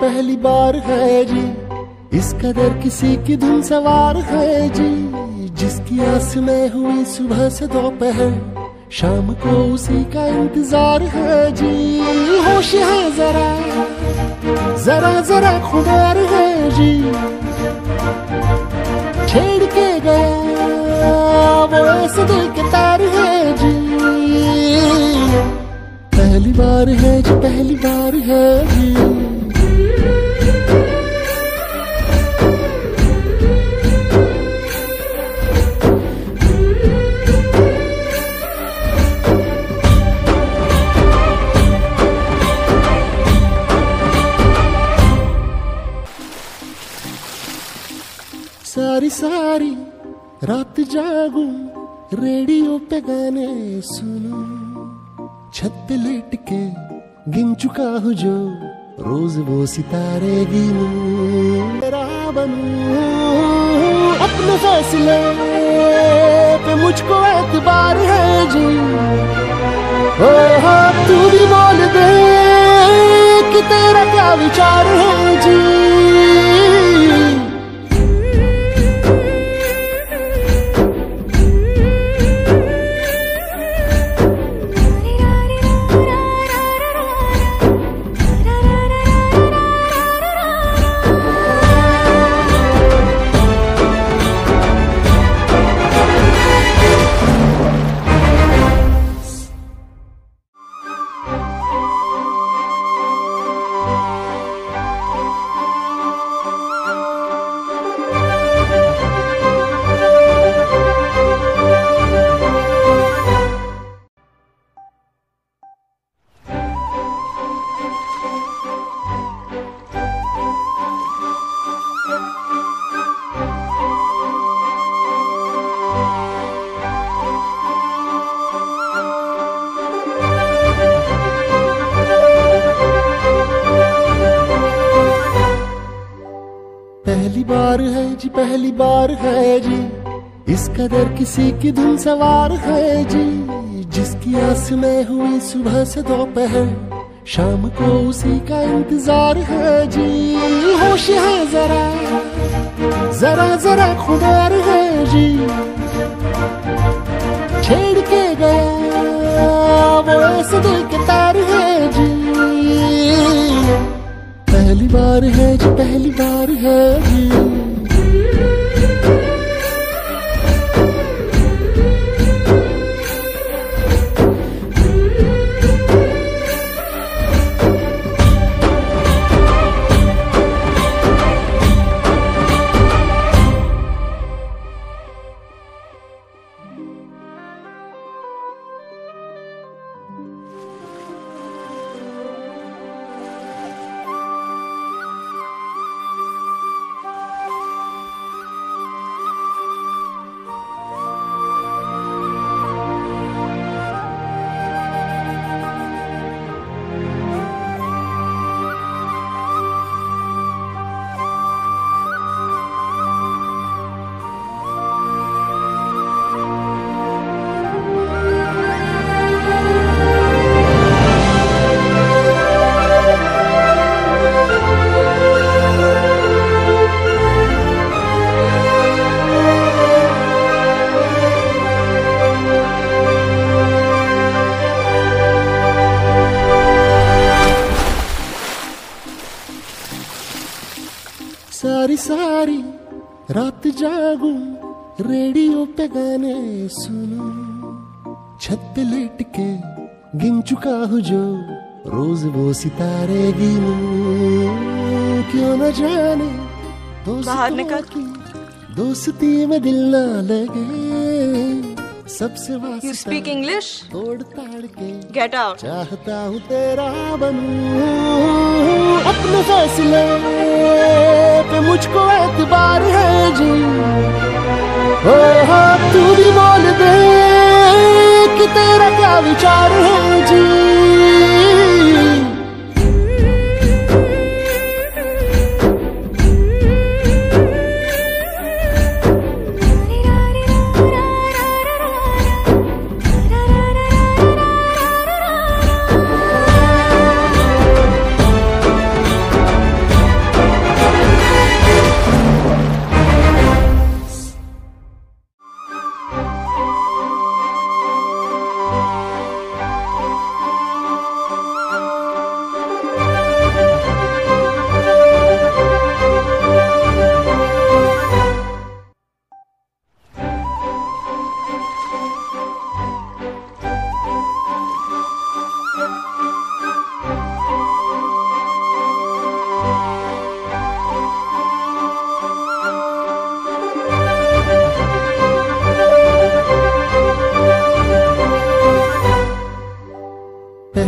पहली बार है जी। इस कदर किसी की धुन सवार है जी। जिसकी आस में हुई सुबह से दोपहर, शाम को उसी का इंतज़ार है जी। होश है जरा जरा जरा खुदार है जी। छेड़ के गया, वो ऐसे के सारी सारी रात जागू, रेडियो पे गाने सुनूं। छत पे लेट के गिन चुका हूँ जो रोज वो सितारे गिनूं। बनूं, अपने फैसले पे मुझको एतबार है जी। ओ हाँ तू भी बोल दे कि तेरा क्या विचार है जी। पहली बार है जी, पहली बार है जी। इस कदर किसी की धुन सवार है जी। जिसकी आस में हुई सुबह से दोपहर, शाम को उसी का इंतज़ार है जी। होश है जरा जरा जरा खुदार है जी। छेड़ के गया, वो ऐसे के तार है बार है जो पहली बार है रेडियो पे गाने सुनूं छत पे लेट के गिन चुका हूँ जो रोज वो सितारे गिनूं क्यों न जाने बाहर दोस्तों निकल। की दोस्ती में दिल ना लगे सबसे वास्ता speak English? तोड़ ताड़ के Get out. चाहता हूँ तेरा बनूं अपने फैसले पे मुझको एतबार है जी तू भी बोल दे कि तेरा क्या विचार है जी?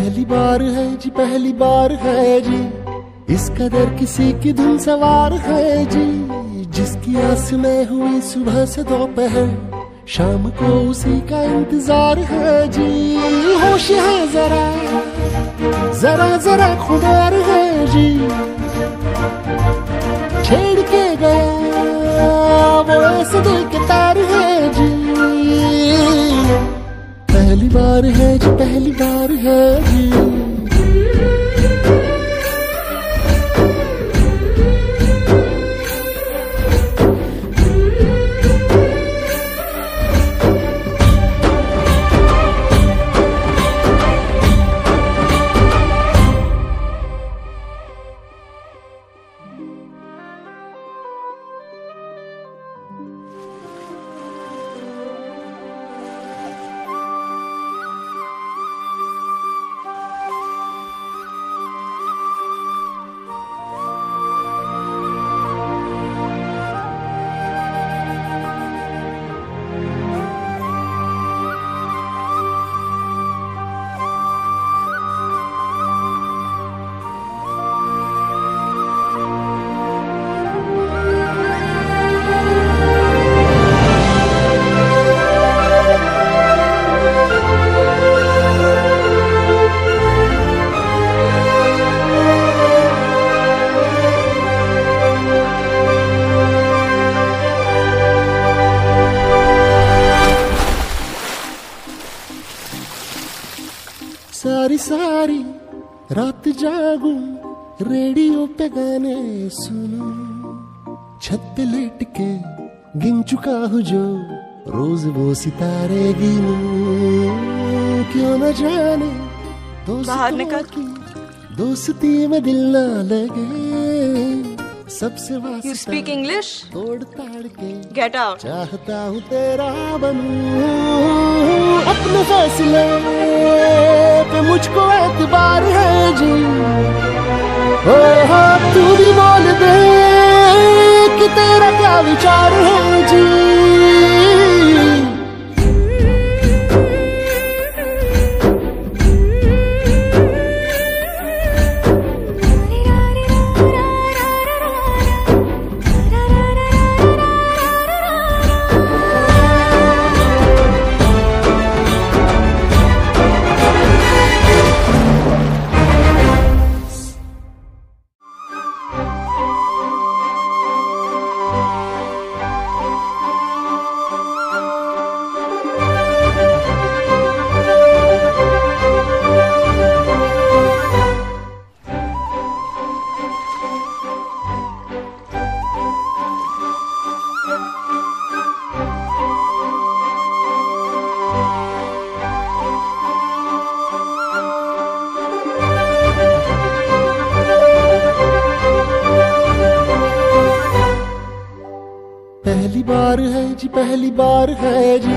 पहली बार है जी, पहली बार है जी। इस कदर किसी की धुन सवार है जी। जिसकी आस में हुई सुबह से दोपहर, शाम को उसी का इंतज़ार है जी। होश है जरा जरा जरा खुदार है जी। छेड़ के गया, वो ऐसे दिल के तार है बार है जी पहली बार है सारी रात जागू रेडियो पे गाने सुनो। छत पे लेट के गिन चुका हूँ जो रोज वो सितारे गिनूं। क्यों न जाने बाहर निकल। दोस्ती में दिल ना लगे। सबसे यू स्पीक इंग्लिश? तोड़ ताड़ के गेट आउट चाहता हूँ तेरा बनू। अपने फैसले पे मुझको एतबार है जी। ओ हो तू भी बोल दे कि तेरा क्या विचार है जी। पहली बार है जी, पहली बार है जी।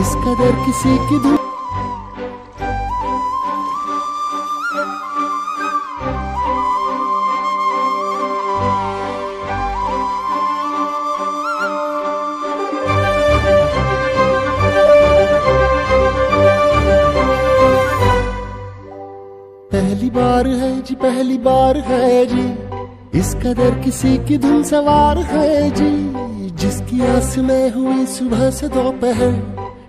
इस कदर किसी की धुन। पहली बार है जी, पहली बार है जी। इस कदर किसी की धुन सवार है जी। जिसकी आस में हुई सुबह से दोपहर,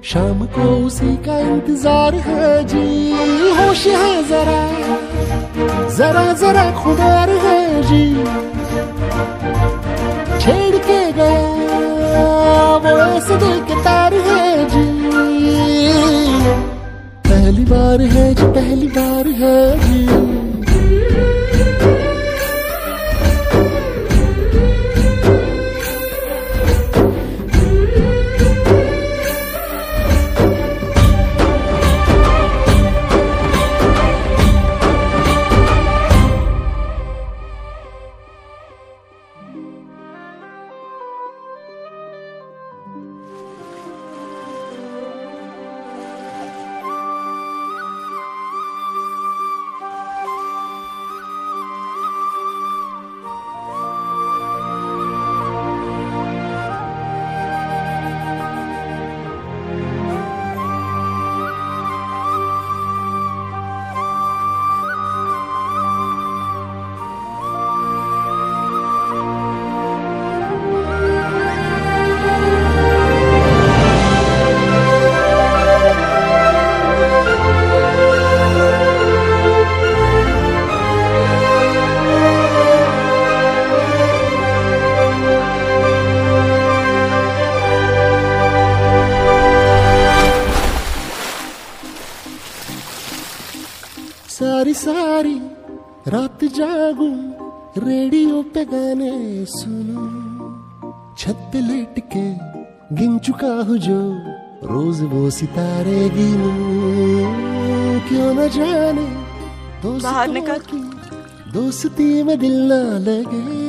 शाम को उसी का इंतज़ार है। जी, होश है जरा जरा जरा खुदार है। जी, छेड़ के गया, वो ऐसे दिल के तार है। जी, पहली बार है जी पहली बार है। जी सारी सारी रात जागू रेडियो पे गाने सुनो। छत पे लेट के गिन चुका हूँ जो रोज वो सितारे गिनू। क्यों न जाने बाहर निकल। दोस्ती में दिल ना लगे।